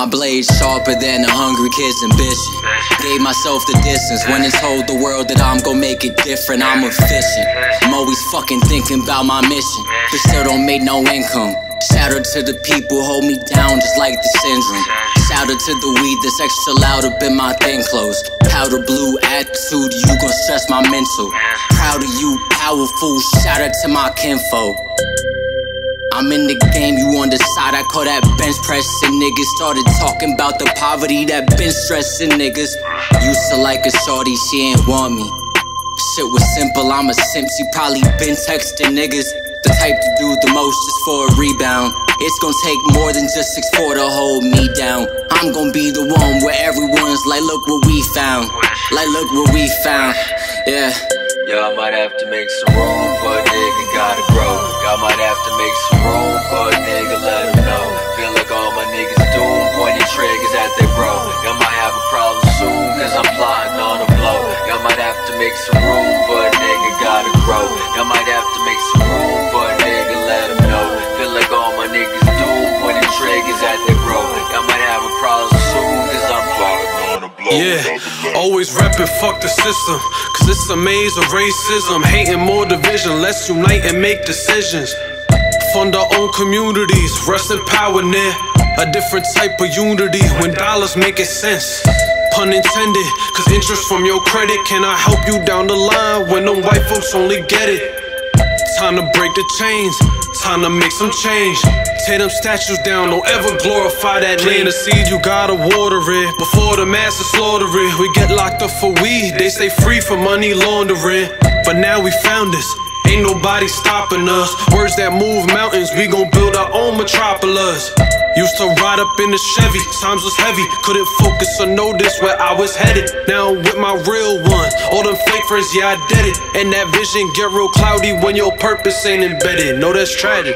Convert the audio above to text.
My blade sharper than a hungry kid's ambition. Gave myself the distance when it's told the world that I'm gon' make it different. I'm efficient. I'm always fucking thinking about my mission, but still don't make no income. Shout out to the people hold me down just like the syndrome. Shout out to the weed that's extra loud up in my thin clothes. Powder blue attitude, you gon' stress my mental. Proud of you, powerful. Shout out to my kinfolk. I'm in the game, you on the side. I call that bench pressing niggas. Started talking about the poverty that been stressing niggas. Used to like a shorty, she ain't want me. Shit was simple, I'm a simp. She probably been texting niggas. The type to do the most just for a rebound. It's gonna take more than just six 6'4 to hold me down. I'm gonna be the one where everyone's like, look what we found. Like, look what we found. Yeah. I might have to make some room for a nigga, gotta grow. Y'all might have to make some room for a nigga, let him know. Feel like all my niggas doom, pointing triggers at their bro. Y'all might have a problem soon, cause I'm plotting on a blow. Y'all might have to make some room for a nigga, gotta grow. Y'all might have to make some room Yeah, always reppin' fuck the system. Cause it's a maze of racism. Hating more division, let's unite and make decisions. Fund our own communities, rest in power near. A different type of unity when dollars make it sense. Pun intended, cause interest from your credit cannot help you down the line when them white folks only get it. Time to break the chains, time to make some change. Tear them statues down, don't ever glorify that Plant a seed, you gotta water it Before the masses slaughter it. We get locked up for weed, they stay free for money laundering. But now we found this, ain't nobody stopping us. Words that move mountains, we gon' build our own metropolis. Used to ride up in the Chevy, times was heavy. Couldn't focus or notice where I was headed. Now I'm with my real ones, all them fake friends, yeah I did it. And that vision get real cloudy when your purpose ain't embedded. No, that's tragic